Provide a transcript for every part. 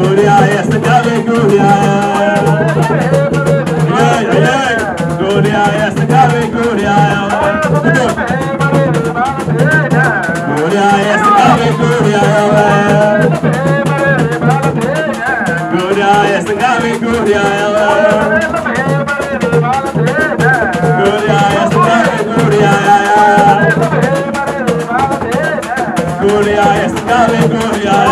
Guriaya, Sakale Guriaya. Guriaya, Sakale Guriaya. Guriaya, Sakale Guriaya. Guriaya, Sakale Guriaya. Guriaya, Sakale Guriaya. Guriaya, Sakale Guriaya.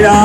Yeah.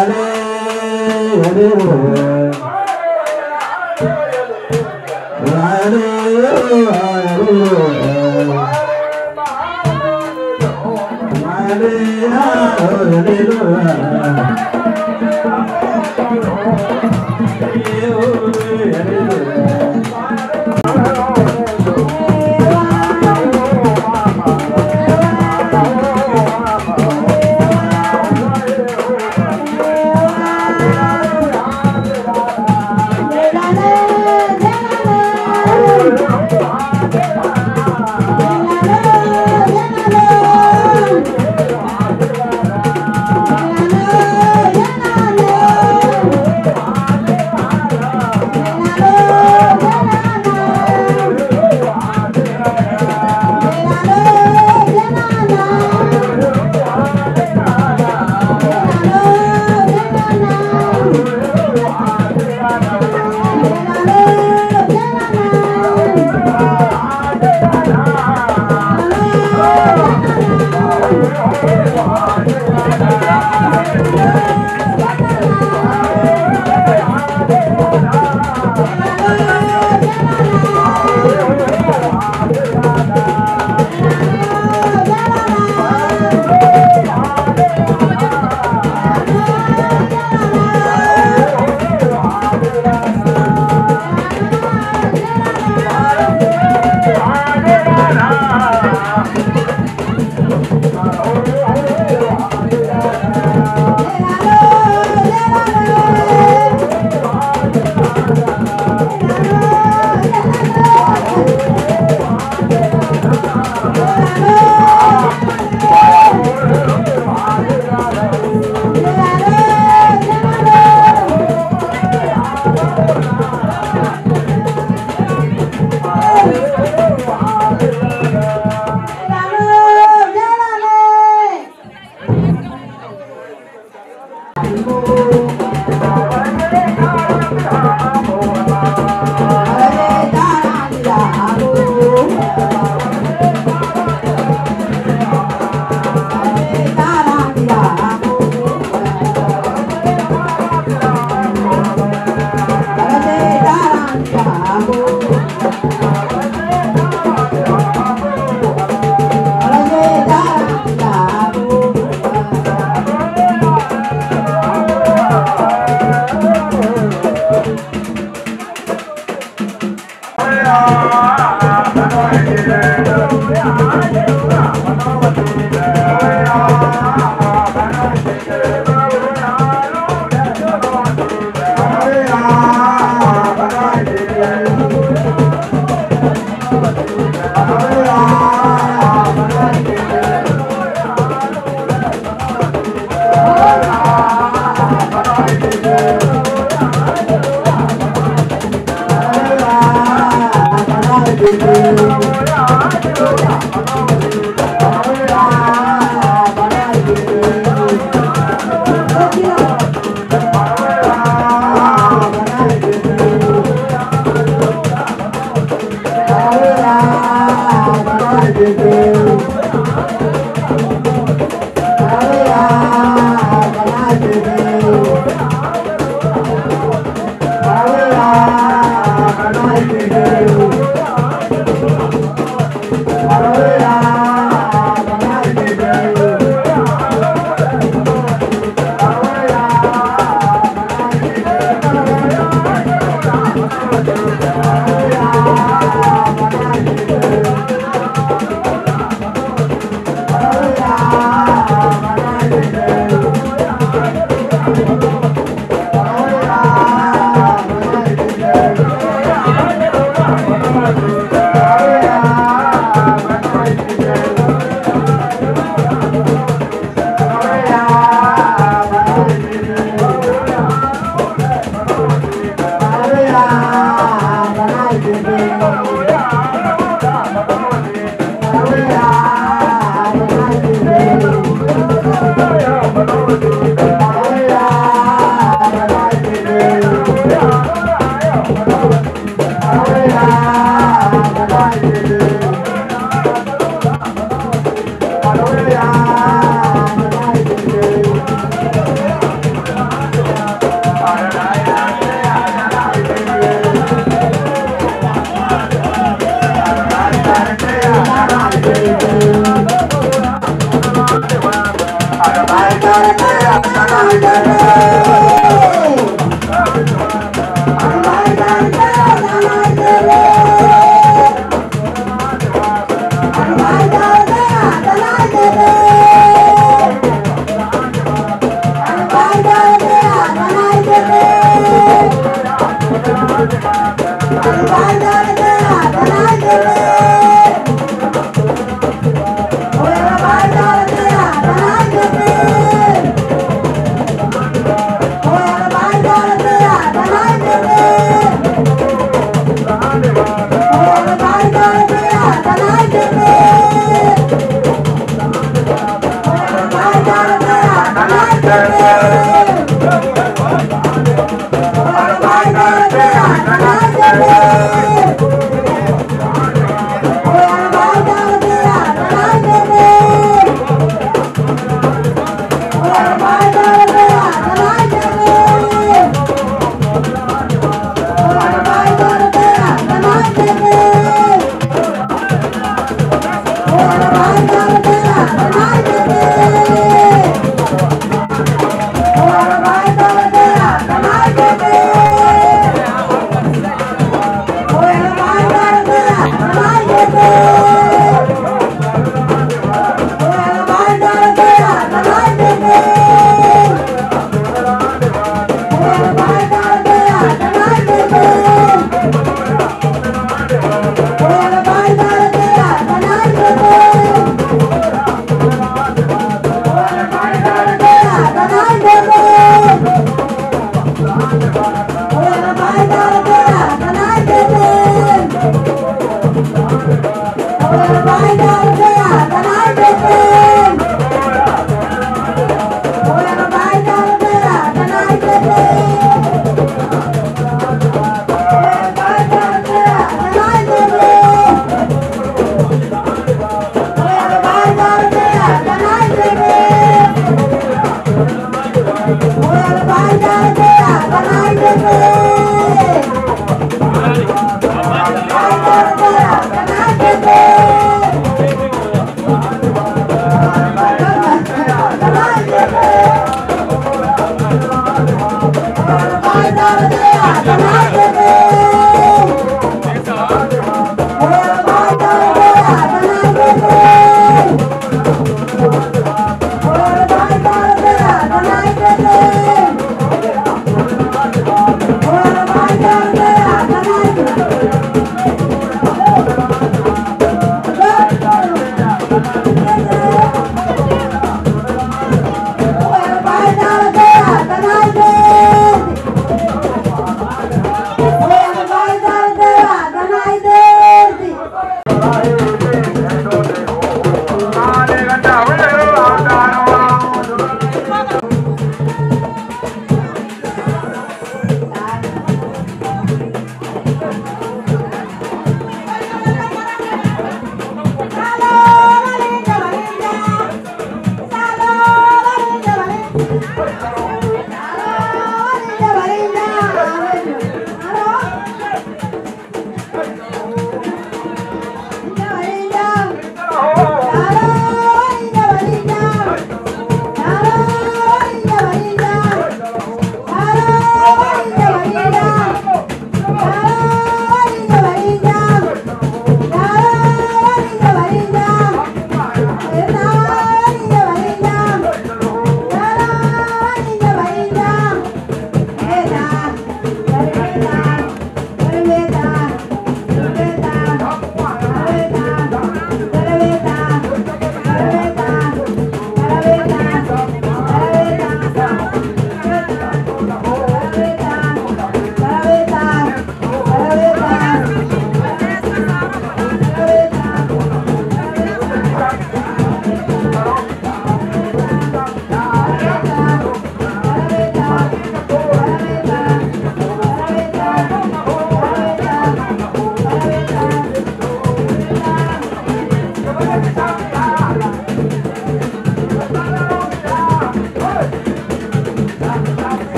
I Hare you, Hare Hare Hare Hare Hare Hare Hare Hare Hare Obrigado.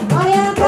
You.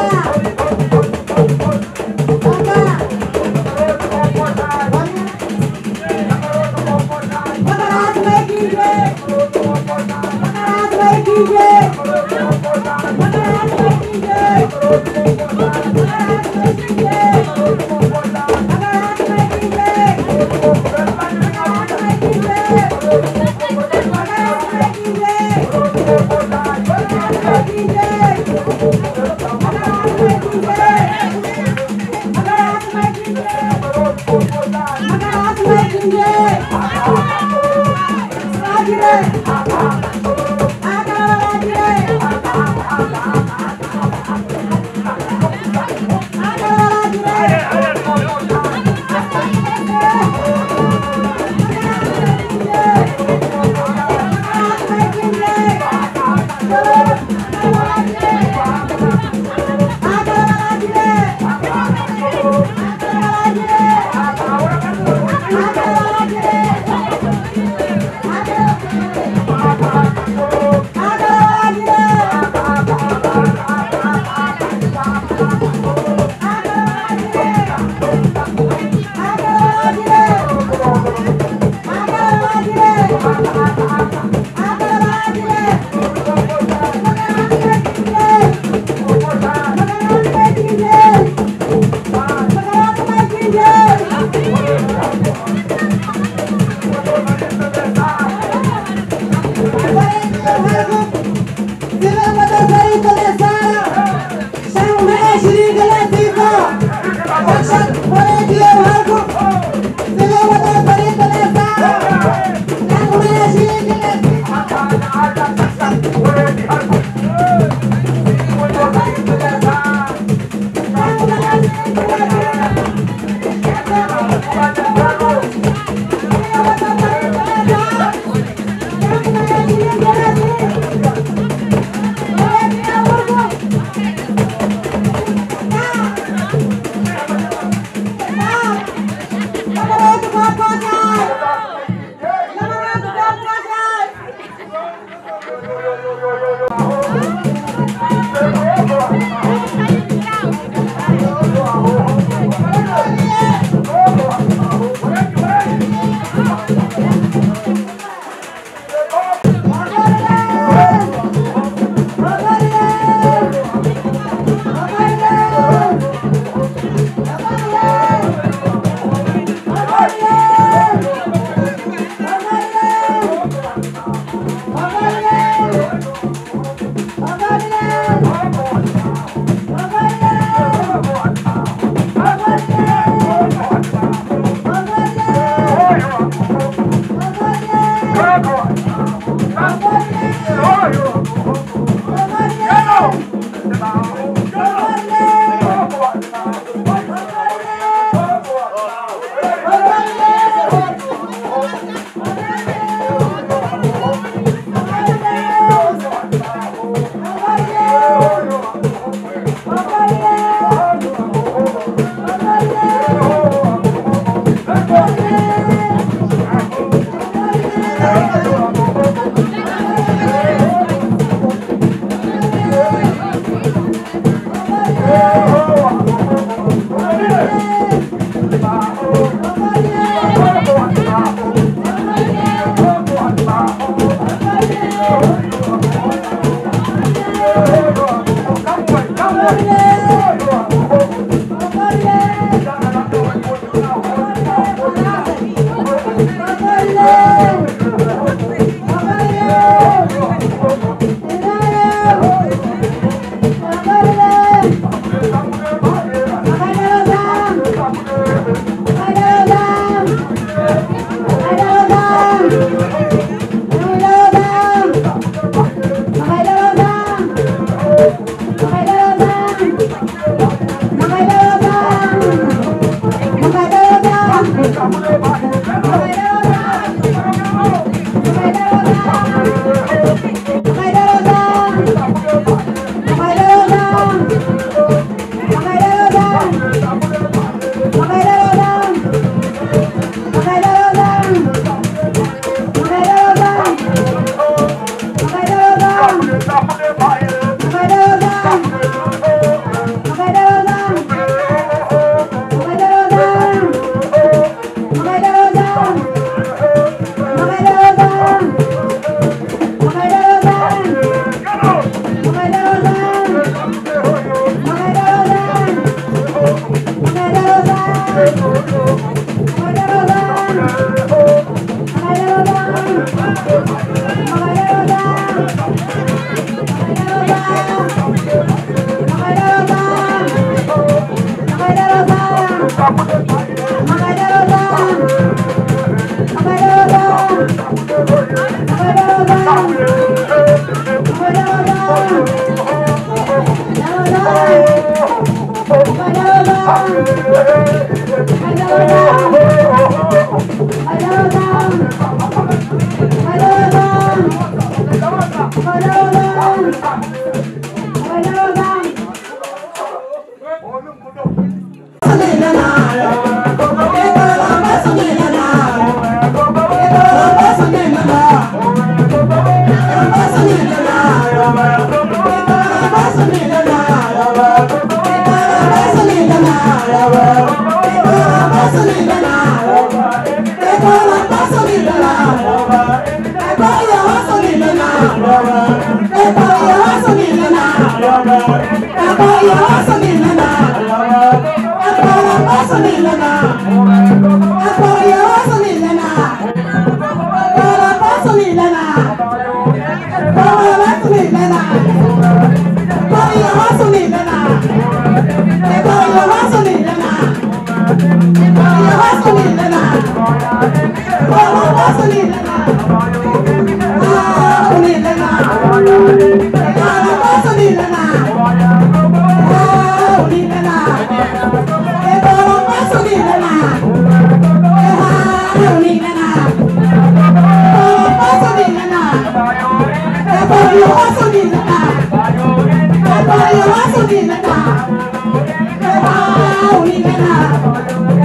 Everybody,